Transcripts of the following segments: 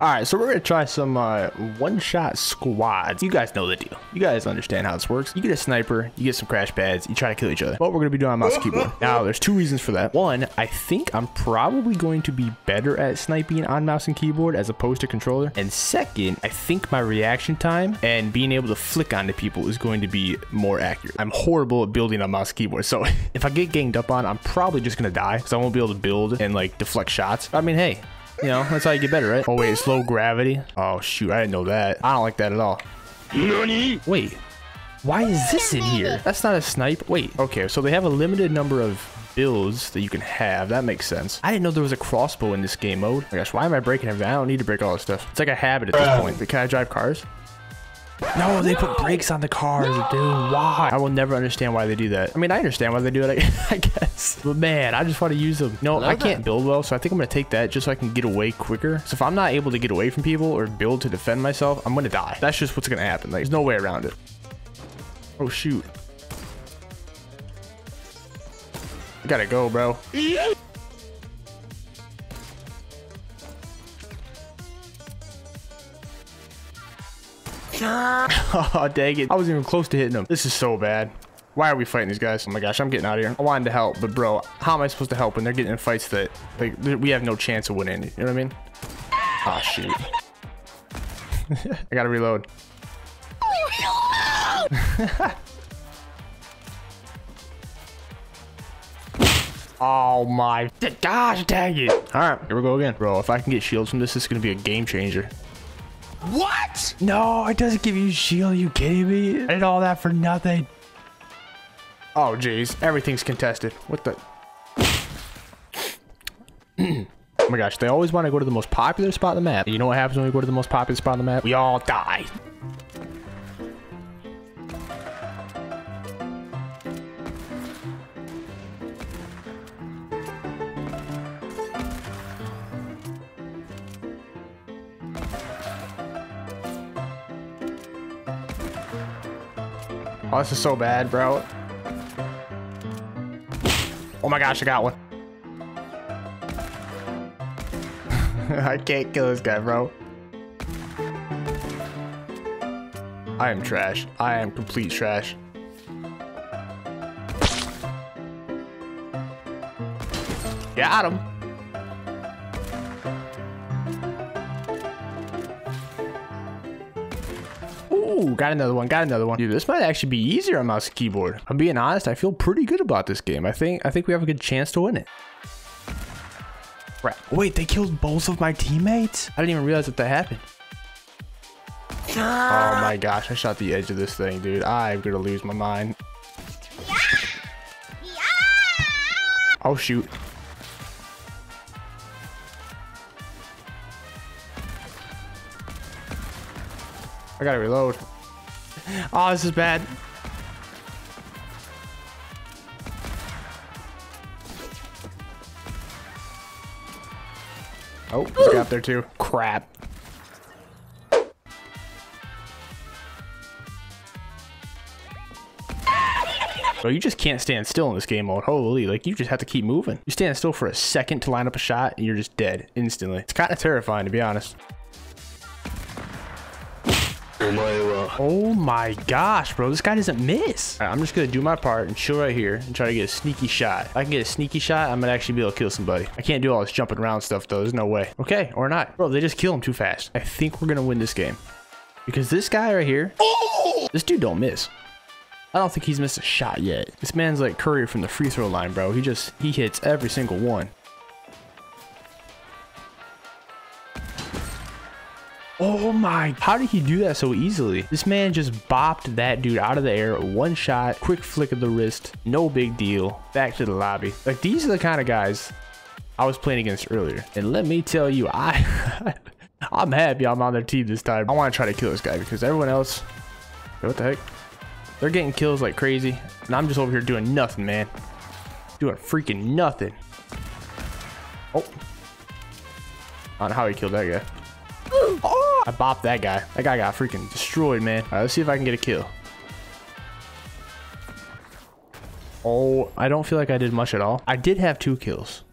All right, so we're gonna try some uh, one-shot squads. You guys know the deal. You guys understand how this works. You get a sniper, you get some crash pads, you try to kill each other. What we're gonna be doing on mouse keyboard. Now, there's two reasons for that. One, I think I'm probably going to be better at sniping on mouse and keyboard as opposed to controller. And second, I think my reaction time and being able to flick onto people is going to be more accurate. I'm horrible at building on mouse and keyboard, so if I get ganged up on, I'm probably just gonna die because I won't be able to build and like deflect shots. I mean, hey, you know, that's how you get better, right? Oh, wait, slow gravity. Oh, shoot, I didn't know that. I don't like that at all. Wait, why is this in here? That's not a snipe. Wait, okay, so they have a limited number of builds that you can have. That makes sense. I didn't know there was a crossbow in this game mode. Oh my gosh, why am I breaking everything? I don't need to break all this stuff. It's like a habit at this point. But can I drive cars? No, they put brakes on the cars, dude. Why? I will never understand why they do that. I mean, I understand why they do it, I, I guess. But man, I just want to use them. No, I can't build well, so I think I'm going to take that just so I can get away quicker. So if I'm not able to get away from people or build to defend myself, I'm going to die. That's just what's going to happen. Like, there's no way around it. Oh, shoot. I gotta go, bro. oh, dang it. I wasn't even close to hitting him. This is so bad. Why are we fighting these guys? Oh my gosh, I'm getting out of here. I wanted to help, but bro, how am I supposed to help when they're getting in fights that, like, we have no chance of winning? You know what I mean? Oh, shoot. I gotta reload. oh my gosh, dang it. All right, here we go again. Bro, if I can get shields from this, it's gonna be a game changer. What? No, it doesn't give you shield. You kidding me? I did all that for nothing. Oh, jeez. Everything's contested. What the? oh my gosh. They always want to go to the most popular spot on the map. You know what happens when we go to the most popular spot on the map? We all die. Oh, this is so bad, bro. Oh my gosh, I got one. I can't kill this guy, bro. I am trash. I am complete trash. Got him. Ooh, got another one, got another one. Dude, this might actually be easier on mouse and keyboard. I'm being honest, I feel pretty good about this game. I think I think we have a good chance to win it. Right. Wait, they killed both of my teammates? I didn't even realize that that happened. Ah. Oh my gosh, I shot the edge of this thing, dude. I'm gonna lose my mind. Oh shoot. I gotta reload. Oh, this is bad. Oh, there's a up there too. Crap. Bro, you just can't stand still in this game mode. Holy, like you just have to keep moving. You stand still for a second to line up a shot and you're just dead instantly. It's kind of terrifying to be honest. Oh my gosh, bro. This guy doesn't miss. Right, I'm just going to do my part and chill right here and try to get a sneaky shot. If I can get a sneaky shot, I'm going to actually be able to kill somebody. I can't do all this jumping around stuff, though. There's no way. Okay, or not. Bro, they just kill him too fast. I think we're going to win this game. Because this guy right here, oh! this dude don't miss. I don't think he's missed a shot yet. This man's like Curry from the free throw line, bro. He just, he hits every single one. Oh my, how did he do that so easily? This man just bopped that dude out of the air, one shot, quick flick of the wrist, no big deal, back to the lobby. Like these are the kind of guys I was playing against earlier. And let me tell you, I, I'm happy I'm on their team this time. I want to try to kill this guy because everyone else, what the heck? They're getting kills like crazy. And I'm just over here doing nothing, man. Doing freaking nothing. Oh. I don't know how he killed that guy. I bopped that guy. That guy got freaking destroyed, man. All right, let's see if I can get a kill. Oh, I don't feel like I did much at all. I did have two kills.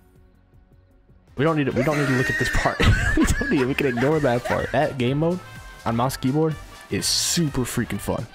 We don't need to. We don't need to look at this part. we don't need. We can ignore that part. That game mode on mouse keyboard is super freaking fun.